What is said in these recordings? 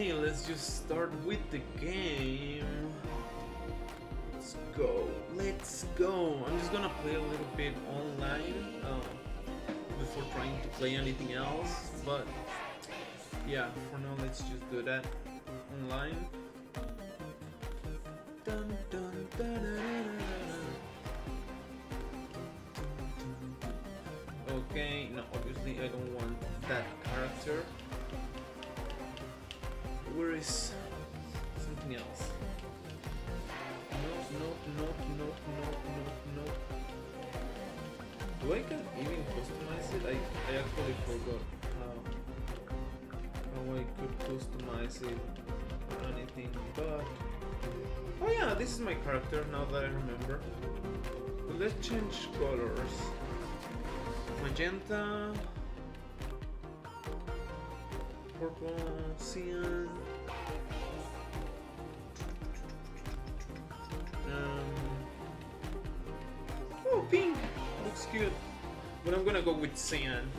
Okay, let's just start with the game. Let's go. Let's go. I'm just gonna play a little bit online uh, before trying to play anything else. But yeah, for now, let's just do that online. Dun, dun. Okay, no, obviously I don't want that character. Where is something else? Nope, nope, nope, nope, nope, nope, nope. Do I can even customize it? I, I actually forgot how, how I could customize it or anything, but... Oh yeah, this is my character now that I remember. Let's change colors. Magenta, purple. Um, oh, pink! Looks good. But I'm gonna go with cyan.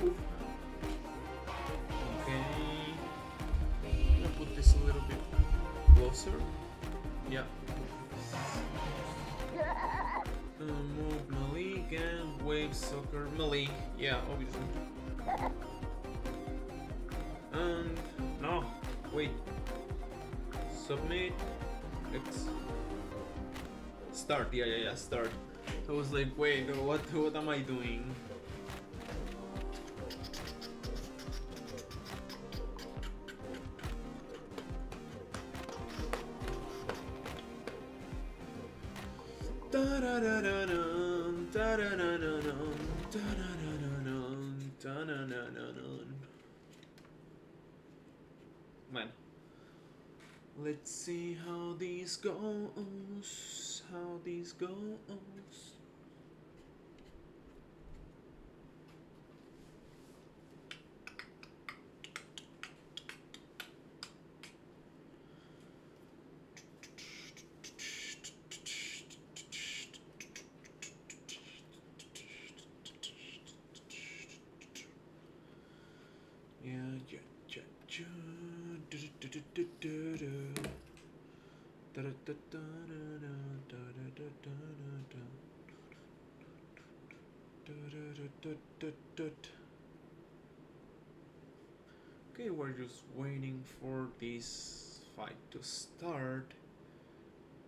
Okay. I'm gonna put this a little bit closer. Yeah. Uh, move Malik and wave soccer Malik. Yeah, obviously. And no, wait. Submit. X. Start. Yeah, yeah, yeah. Start. I was like, wait, what? What am I doing? Da-da-da-da-dum, da-da-da-da-dum, da-da-da-da-dum, da-da-da-da-dum. Man. Let's see how these goes. How these goes. Okay, we're just waiting for this fight to start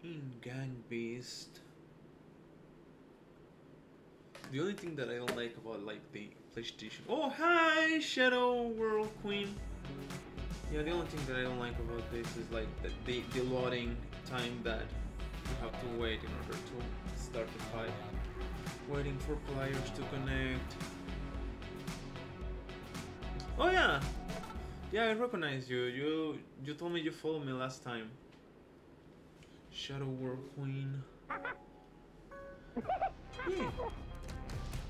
in Gang Beast. The only thing that I don't like about like the PlayStation. Oh hi, Shadow World Queen. Yeah, the only thing that I don't like about this is like the, the, the loading time that you have to wait in order to start the fight. Waiting for players to connect. Oh yeah, yeah, I recognize you. You you told me you followed me last time. Shadow War Queen. Yeah.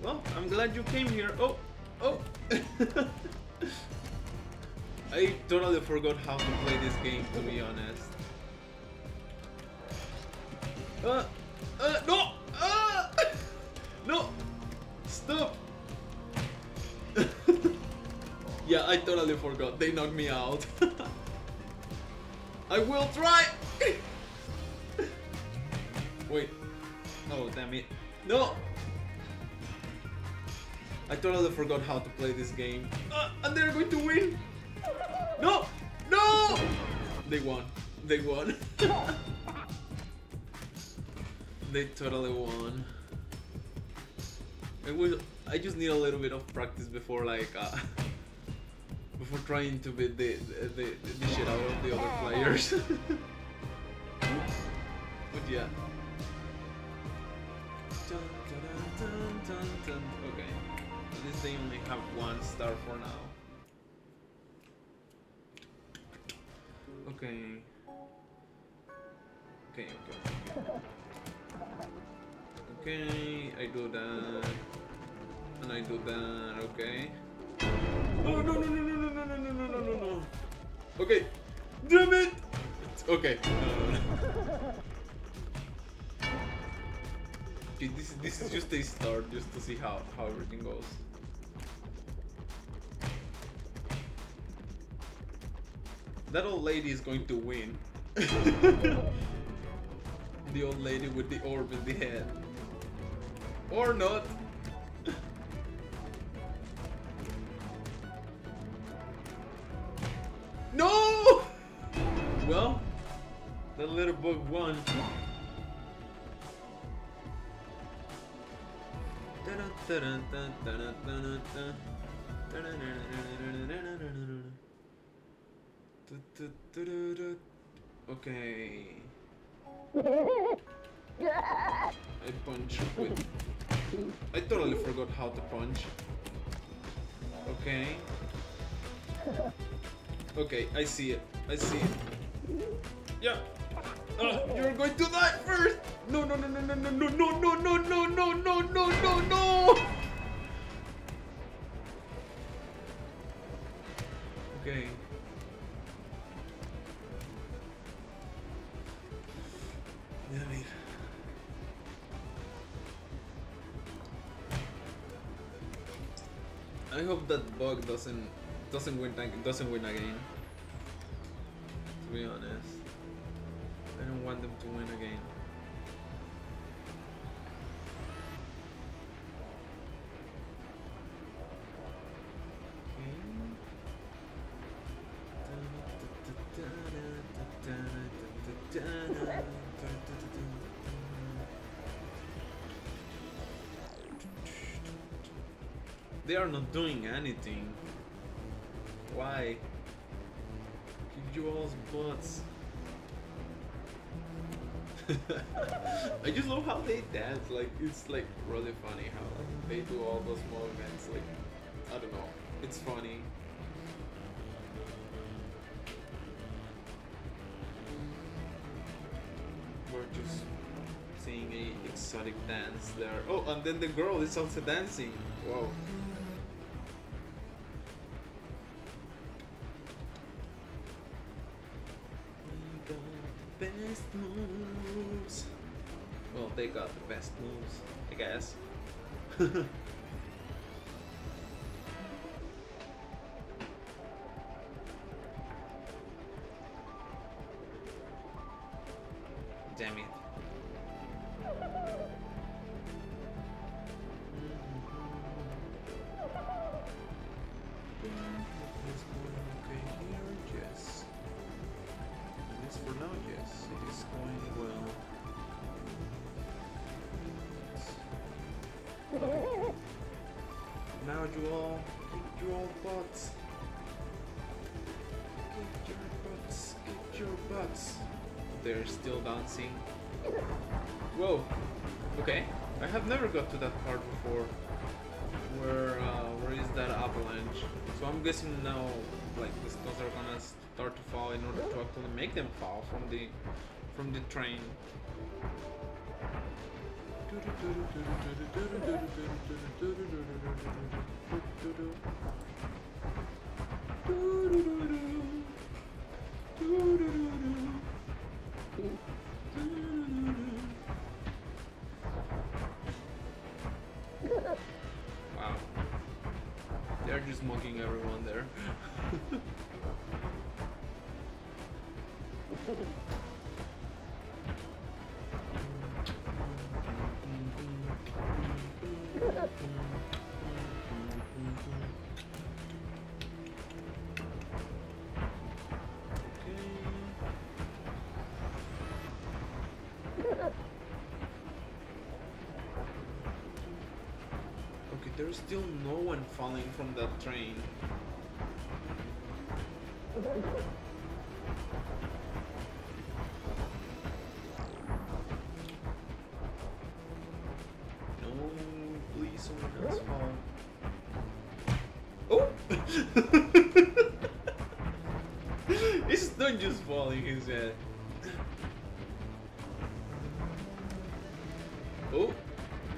Well, I'm glad you came here. Oh, oh. I totally forgot how to play this game, to be honest. Uh, uh, no! Uh, no! Stop! yeah, I totally forgot. They knocked me out. I will try! Wait. Oh, damn it. No! I totally forgot how to play this game. Uh, and they're going to win! No! No! They won. They won. they totally won. I will. I just need a little bit of practice before like uh, before trying to beat the the, the, the shit out of the other players. but yeah. Okay. At least they only have one star for now. Okay. Okay, okay, okay. I do that. And I do that, okay. Oh no no no no no no no no no no no no. Okay. Damn it! Okay. No no no. Okay, this this is just a start just to see how how everything goes. That old lady is going to win. the old lady with the orb in the head. Or not. no! Well, the little bug won. Okay. I punch with. I totally forgot how to punch. Okay. Okay, I see it. I see it. Yeah. Uh, you're going to die first. No, no, no, no, no, no, no, no, no, no, no, no, no, no, no, no. Okay. Hope that bug doesn't doesn't win doesn't win again. To be honest, I don't want them to win again. They are not doing anything. Why? Kick you all's butts. I just love how they dance. Like it's like really funny how like, they do all those movements. Like I don't know. It's funny. We're just seeing a exotic dance there. Oh, and then the girl is also dancing. Wow. Moves. Well, they got the best moves, I guess. Damn it. Now you kick your butts. Kick your butts. Kick your butts. They're still dancing. Whoa. Okay. I have never got to that part before. Where uh, where is that avalanche? So I'm guessing now, like the stones are gonna start to fall in order to actually make them fall from the from the train. Wow. They're just mocking everyone there. there's still no one falling from that train. No, please, someone else fall. Oh! it's not just falling, he said. Oh!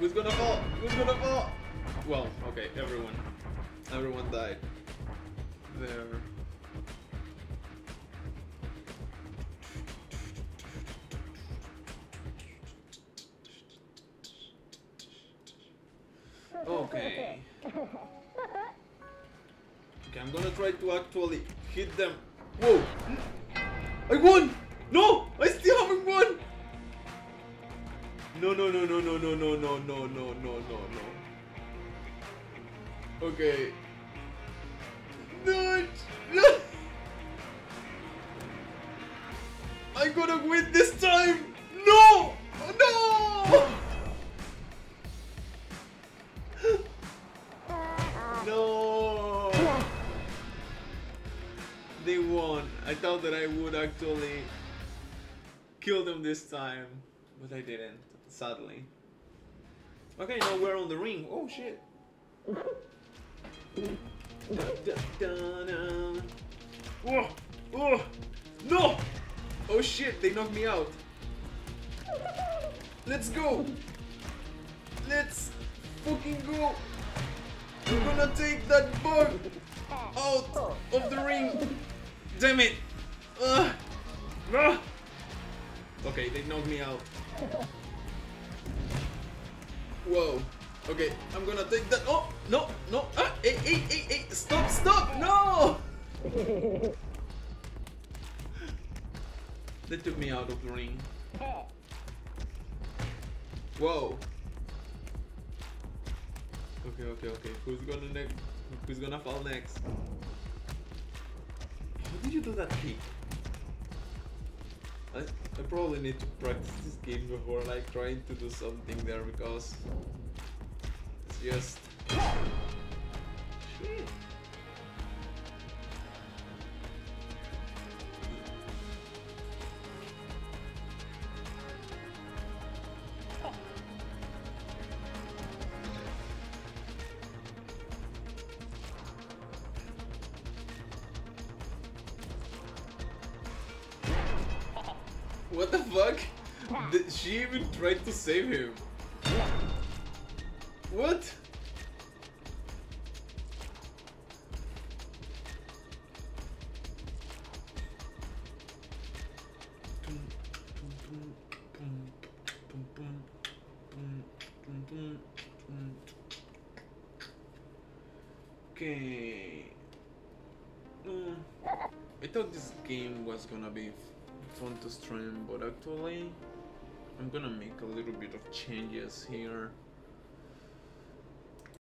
Who's gonna fall? Who's gonna fall? Well, okay, everyone. Everyone died. There. Okay. Okay, I'm gonna try to actually hit them Whoa! I won! No! I still haven't won! No, no, no, no, no, no, no, no, no, no, no, no, no. Okay. No! No! I gotta win this time! No! No! No! They won. I thought that I would actually kill them this time, but I didn't, sadly. Okay, now we're on the ring. Oh shit. Oh, oh, no! Oh shit, they knocked me out. Let's go! Let's fucking go! We're gonna take that bug out of the ring! Damn it! Ah. Okay, they knocked me out. Whoa. Okay, I'm gonna take that. Oh, no, no. Ah, hey, hey, hey, hey. Stop, stop. No! they took me out of the ring. Whoa. Okay, okay, okay. Who's gonna next? Who's gonna fall next? How did you do that kick? I, I probably need to practice this game before like trying to do something there because just. What the fuck? Did she even tried to save him? What? Okay. I thought this game was gonna be fun to stream, but actually I'm gonna make a little bit of changes here.